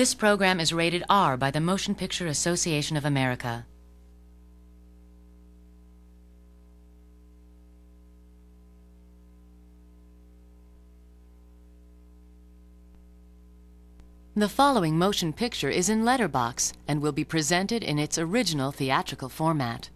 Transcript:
This program is rated R by the Motion Picture Association of America. The following motion picture is in letterbox and will be presented in its original theatrical format.